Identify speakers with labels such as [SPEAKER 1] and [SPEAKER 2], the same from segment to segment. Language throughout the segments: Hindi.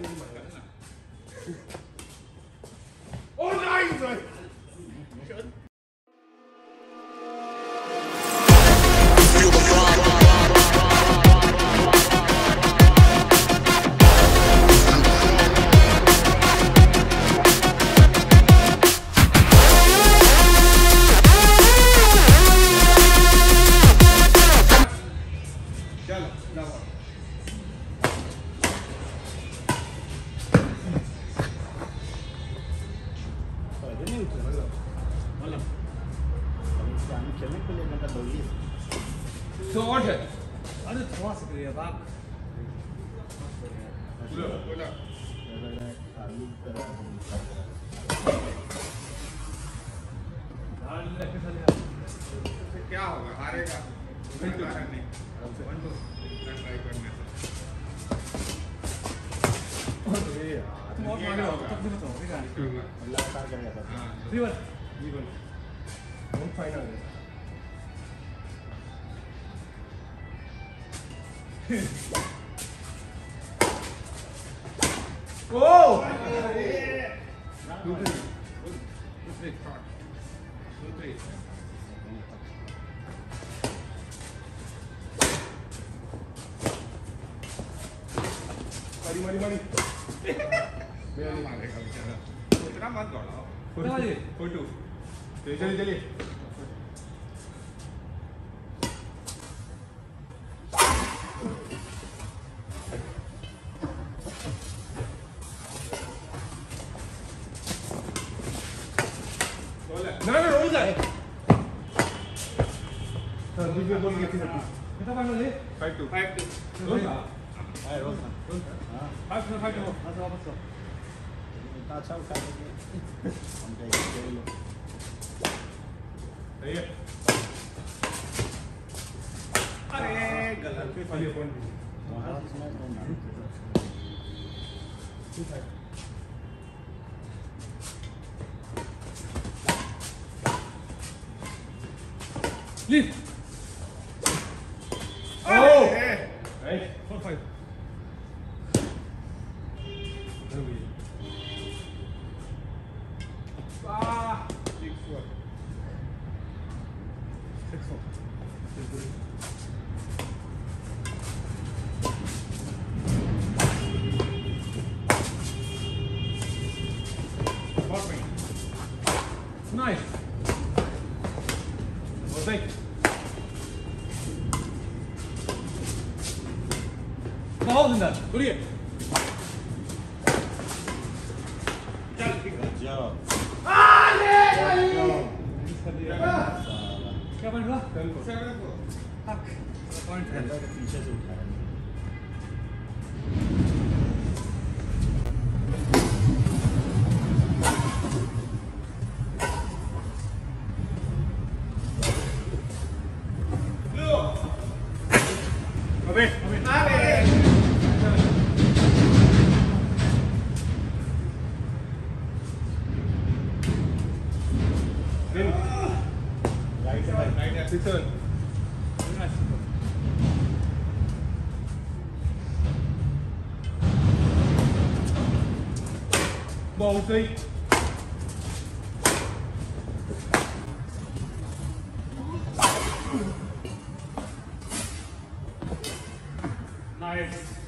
[SPEAKER 1] Thank
[SPEAKER 2] you. और है।
[SPEAKER 3] अरे थोड़ा सा करिए बाप
[SPEAKER 2] बोलो बोलो
[SPEAKER 1] आलू का
[SPEAKER 3] दाल लेके चले
[SPEAKER 2] तो क्या होगा? हारेगा। नहीं वन टू ट्राई करने से
[SPEAKER 1] अरे यार
[SPEAKER 3] तुम और मारे हो तब भी बताओ ठीक है
[SPEAKER 1] लगातार करेगा सर
[SPEAKER 2] हाँ
[SPEAKER 3] रिवर
[SPEAKER 2] जीवन
[SPEAKER 3] बहुत फाइनल है
[SPEAKER 2] ओ
[SPEAKER 3] two three two three
[SPEAKER 2] two three
[SPEAKER 4] मारी मारी मारी
[SPEAKER 2] मारेगा बेचारा इतना मत दौड़ाओ फ़ोटो
[SPEAKER 4] चलिए चलिए चलिए ना ना रोल जाए सर बीच में बोल के थी सर
[SPEAKER 3] कितना
[SPEAKER 1] इतना अच्छा उठा देंगे हम कहेंगे
[SPEAKER 4] है
[SPEAKER 2] अरे गलत
[SPEAKER 4] चलिए पॉइंट
[SPEAKER 1] वहाँ से मैं नाम
[SPEAKER 3] लीव
[SPEAKER 2] ओ
[SPEAKER 3] six four
[SPEAKER 2] four point
[SPEAKER 3] nice
[SPEAKER 4] होता है
[SPEAKER 3] बहुत सुंदर बोलिए
[SPEAKER 2] चल ठीक है
[SPEAKER 1] जब
[SPEAKER 3] कर दिया क्या पॉइंट हुआ?
[SPEAKER 2] सेवन
[SPEAKER 3] हक पॉइंट है
[SPEAKER 1] पीछे से उठाया
[SPEAKER 4] अबे दिन
[SPEAKER 1] राइट से राइट
[SPEAKER 2] राइट है
[SPEAKER 4] सिक्स सेवन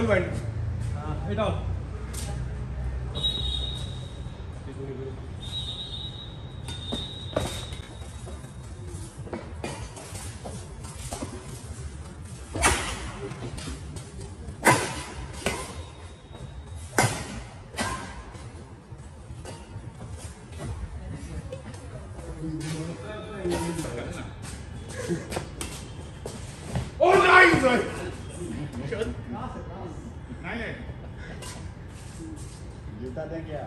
[SPEAKER 4] अरे डबल पॉइंट
[SPEAKER 3] हाँ हिट आउट
[SPEAKER 4] Thank
[SPEAKER 1] जूता दें क्या?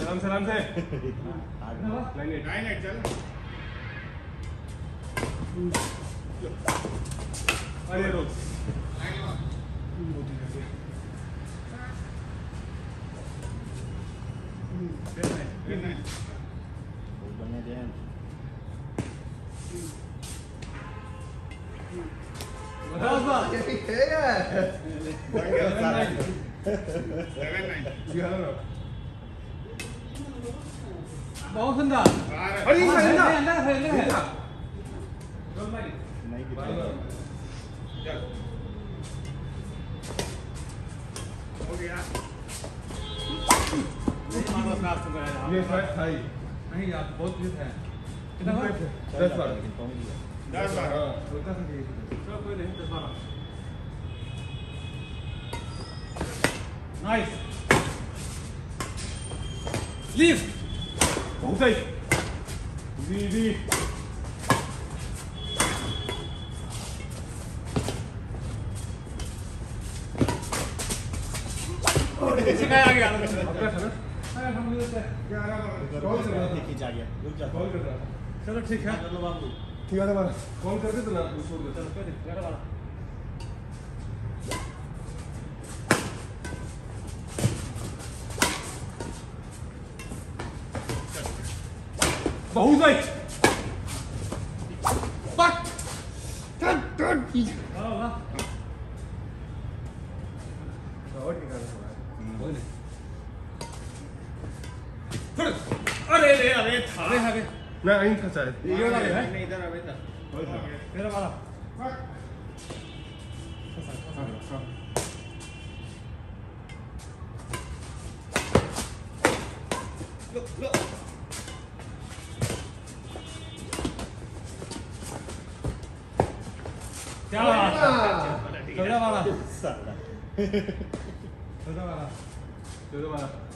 [SPEAKER 4] सलाम से नहीं नहीं
[SPEAKER 2] नहीं नहीं चल
[SPEAKER 4] अरे रोज
[SPEAKER 2] नहीं मार फिर नहीं
[SPEAKER 1] बहुत बढ़िया जैन
[SPEAKER 3] बस बस
[SPEAKER 2] सेवन नहीं
[SPEAKER 4] ये हाल ना
[SPEAKER 3] बहुत सुंदर
[SPEAKER 2] बारह
[SPEAKER 4] अरे ये
[SPEAKER 3] अंदर
[SPEAKER 4] ना
[SPEAKER 3] है, अंदर है अंदर है
[SPEAKER 1] नहीं कितना
[SPEAKER 2] चल हो गया
[SPEAKER 4] ये शायद था ही
[SPEAKER 3] नहीं यार बहुत चीज़ है। कितना
[SPEAKER 4] दस बार।
[SPEAKER 1] पहुँच गया
[SPEAKER 2] दस बारह
[SPEAKER 4] हाँ होता है कि
[SPEAKER 3] चलो कोई नहीं दस बारह नाइस लिफ्ट
[SPEAKER 4] बहुत सही जी जी
[SPEAKER 3] सिखाया आ गया हम लोग
[SPEAKER 4] कॉल कर रहा था
[SPEAKER 1] खींचा गया रुक जा
[SPEAKER 4] कॉल कर रहा था
[SPEAKER 3] चलो ठीक है।
[SPEAKER 1] कर लो बाबू।
[SPEAKER 4] ठीक है हमारा कॉल कर दे तो ना वो छोड़ दे
[SPEAKER 3] चलो नहीं ग्यारह बारह
[SPEAKER 4] बहुत सही
[SPEAKER 3] Fuck! Turn, turn! वाह वाह अरे अरे था अरे अरे
[SPEAKER 4] ना नहीं था शायद
[SPEAKER 3] ये वाला है
[SPEAKER 2] नहीं इधर अबे था
[SPEAKER 3] मेरा वाला लो लो क्या चौदह वाला
[SPEAKER 1] साला
[SPEAKER 3] चौदह वाला
[SPEAKER 4] दे दो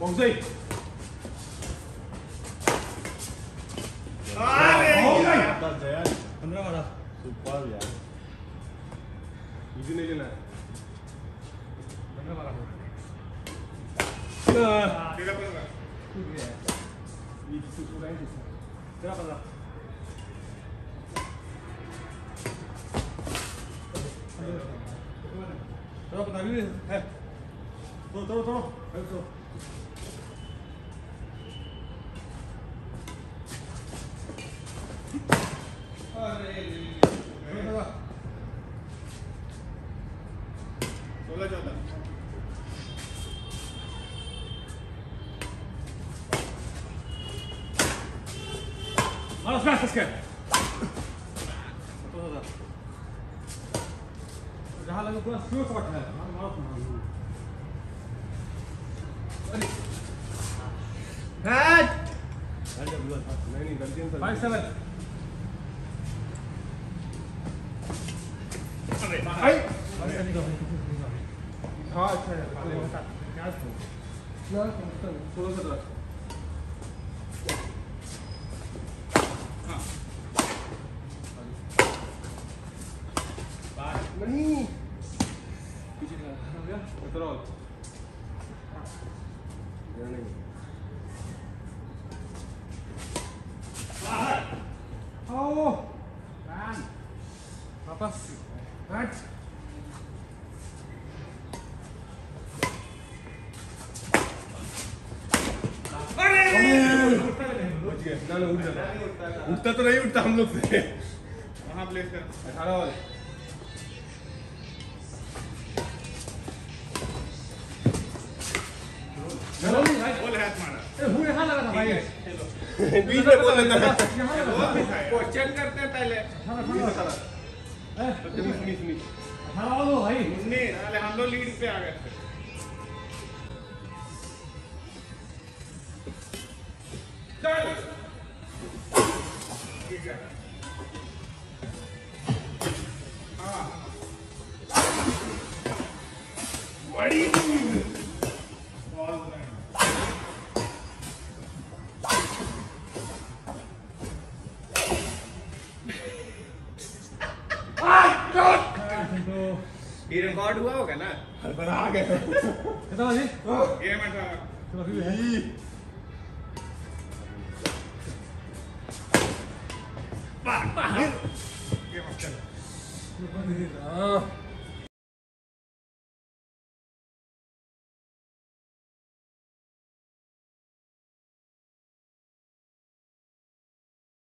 [SPEAKER 4] हमारा बहुत सही
[SPEAKER 2] अरे
[SPEAKER 1] बस जयन
[SPEAKER 3] पंद्रह वाला
[SPEAKER 1] सुपर यार
[SPEAKER 4] इजी नहीं लेना
[SPEAKER 3] पंद्रह वाला
[SPEAKER 2] तेरा पंद्रह
[SPEAKER 4] ये किसी को नहीं
[SPEAKER 3] तेरह पंद्रह चलो पंद्रह भी है तोड़ो तोड़ो तोड़ो अरे मारो स्मैश इसके जहाँ लगे पूरा स्लो से बैठा है मारो मारो मारो
[SPEAKER 4] नहीं नहीं गलती से
[SPEAKER 3] फाइव सेवन
[SPEAKER 4] आई हाँ अच्छा है सोलह सत्रह नहीं सत्रह नहीं
[SPEAKER 3] आओ वापस
[SPEAKER 4] हट बच गए ना ना उठ जाता उठता तो नहीं उठता हम लोग से।
[SPEAKER 2] वहाँ प्लेस कर
[SPEAKER 4] अठारह वाले। बीच में बोल देता है
[SPEAKER 2] क्वेश्चन करते हैं पहले
[SPEAKER 3] अठारह वाला भाई
[SPEAKER 2] अरे हम लोग लीड पे आ गए ठीक है हाँ है
[SPEAKER 3] तो अभी है
[SPEAKER 2] गेम अब चल
[SPEAKER 4] हाँ